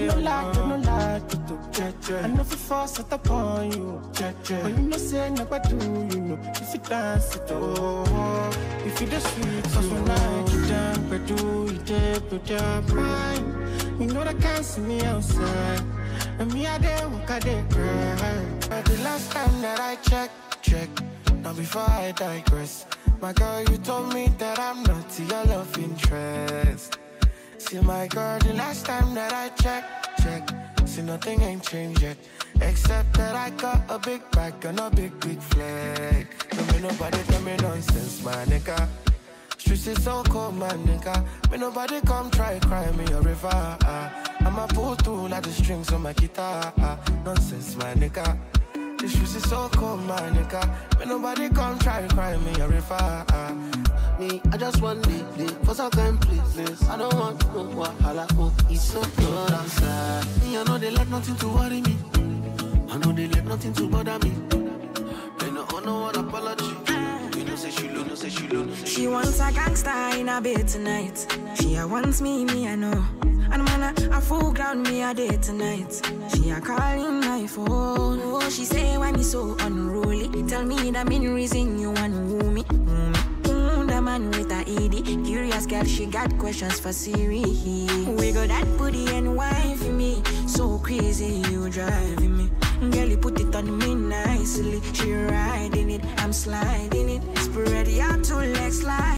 They no like, they no like it too. I know if force it upon you. But you know say never do, you know. If you dance it oh, if you the sweet, when I get down, but do you did put your mind. You know they can't see me outside. And me I there walk I cry. But the last time that I checked, check. Now before I digress, my girl, you told me that I'm not your love interest. See my girl, the last time that I checked, check. See nothing ain't changed yet. Except that I got a big bag and a big, big flag. Don't me nobody tell me nonsense, my nigga. Streets is so cold, my nigga. Me nobody come try cry me a river. ah. I'ma pull through the strings on my guitar. ah. Nonsense, my nigga. The streets is so cold, my nigga. Me nobody come try to cry me a river. Me, I just want the play for some kind places. I don't want no wahala. Oh, it's so cold outside. Me, I know they let nothing to worry me. I know they let nothing to bother me. They oh, no owe no one apology. You know say she low, no say she low, no say She wants a gangster in a bed tonight. She a wants me, me I know. And man, a, a full ground me a day tonight. She a calling my phone. Oh, she say why me so unruly. Tell me the main reason you want woo me. Mm, the man with a ED. Curious girl, she got questions for Siri. We got that booty and wine for me. So crazy, you driving me. Girl, you put it on me nicely. She riding it, I'm sliding it. Spread your two legs slide.